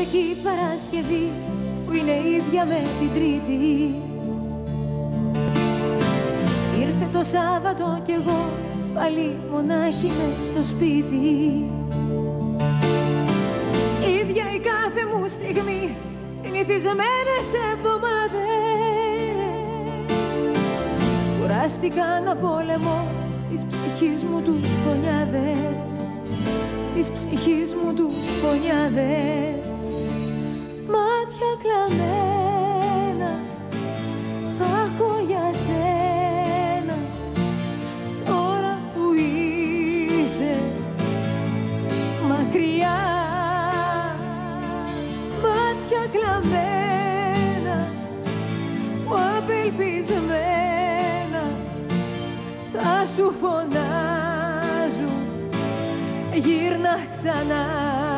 προσεχή Παρασκευή που είναι ίδια με την Τρίτη. Ήρθε το Σάββατο κι εγώ πάλι μονάχη με στο σπίτι. Ίδια η κάθε μου στιγμή συνηθισμένες εβδομάδες. Κουράστηκα να πολεμώ της ψυχής μου τους φωνιάδες. Της ψυχής μου τους φωνιάδες. μάτια κλαμμένα θα έχω για σένα. Τώρα που είσαι μακριά μάτια κλαμμένα που απελπισμένα θα σου φωνάζουν γύρνα ξανά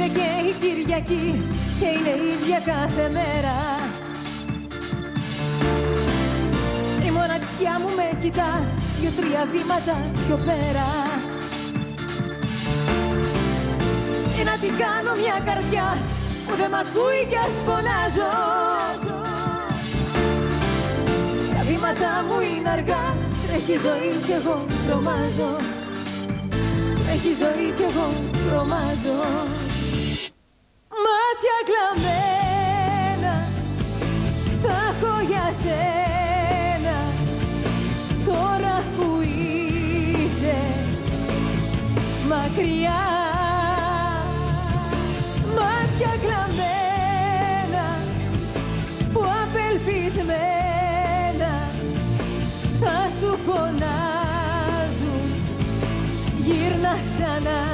Ήρθε και η Κυριακή και είναι ίδια κάθε μέρα. Η μοναξιά μου με κοιτά δυο-τρία βήματα πιο πέρα. Ή να την κάνω μια καρδιά που δεν μ' ακούει κι ας φωνάζω. Τα βήματα μου είναι αργά, τρέχει η ζωή κι εγώ τρομάζω. Τρέχει η ζωή κι εγώ τρομάζω Μάτια κλαμμένα θα έχω για σένα. Τώρα που είσαι μακριά Μάτια κλαμμένα που απελπισμένα θα σου φωνάζουν. Γύρνα ξανά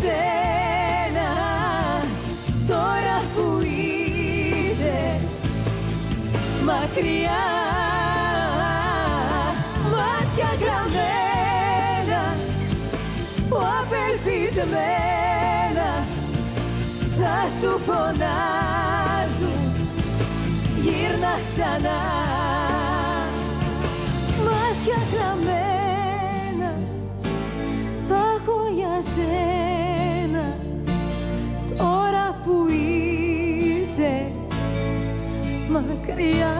σένα τώρα που είσαι μακριά. Μάτια κλαμμένα που απελπισμένα θα σου φωνάζουν. Γύρνα ξανά. Μάτια χαμένα μακριά.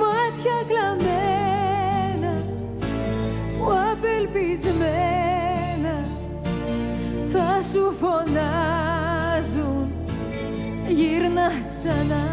Μάτια κλαμμένα που απελπισμένα θα σου φωνάζουν. Γύρνα ξανά